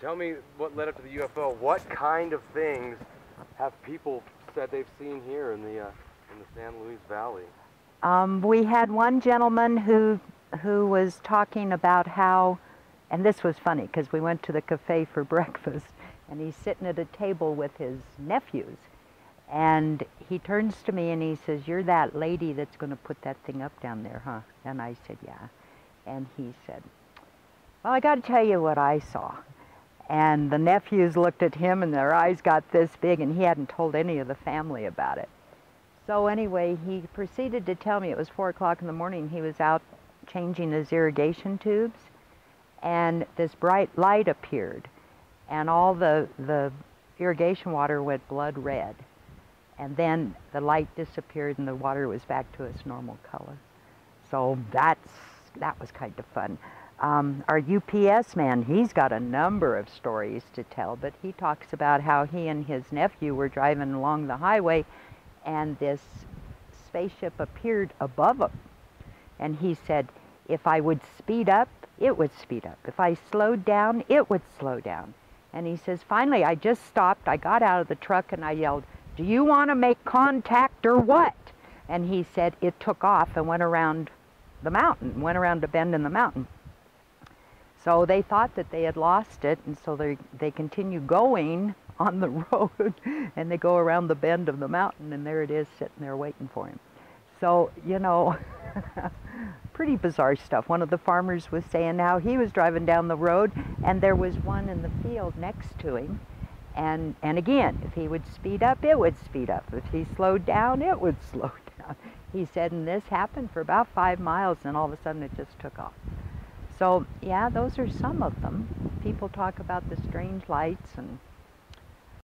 Tell me what led up to the UFO. What kind of things have people said they've seen here in the uh, in the San Luis Valley? Um, we had one gentleman who who was talking about how, and this was funny because we went to the cafe for breakfast, and he's sitting at a table with his nephews, and he turns to me and he says, "You're that lady that's going to put that thing up down there, huh?" And I said, "Yeah," and he said, "Well, I got to tell you what I saw." And the nephews looked at him and their eyes got this big, and he hadn't told any of the family about it. So anyway, he proceeded to tell me it was four o'clock in the morning. He was out changing his irrigation tubes, and this bright light appeared, and all the the irrigation water went blood red, and then the light disappeared and the water was back to its normal color. So that's that was kind of fun. Um, our UPS man, he's got a number of stories to tell, but he talks about how he and his nephew were driving along the highway and this spaceship appeared above them. And he said, if I would speed up, it would speed up. If I slowed down, it would slow down. And he says, finally, I just stopped. I got out of the truck and I yelled, do you want to make contact or what? And he said, it took off and went around the mountain, went around a bend in the mountain. So they thought that they had lost it, and so they, they continue going on the road, and they go around the bend of the mountain, and there it is sitting there waiting for him. So, you know, pretty bizarre stuff. One of the farmers was saying how he was driving down the road, and there was one in the field next to him. And, and again, if he would speed up, it would speed up. If he slowed down, it would slow down. He said, and this happened for about five miles, and all of a sudden it just took off. So, yeah, those are some of them. People talk about the strange lights and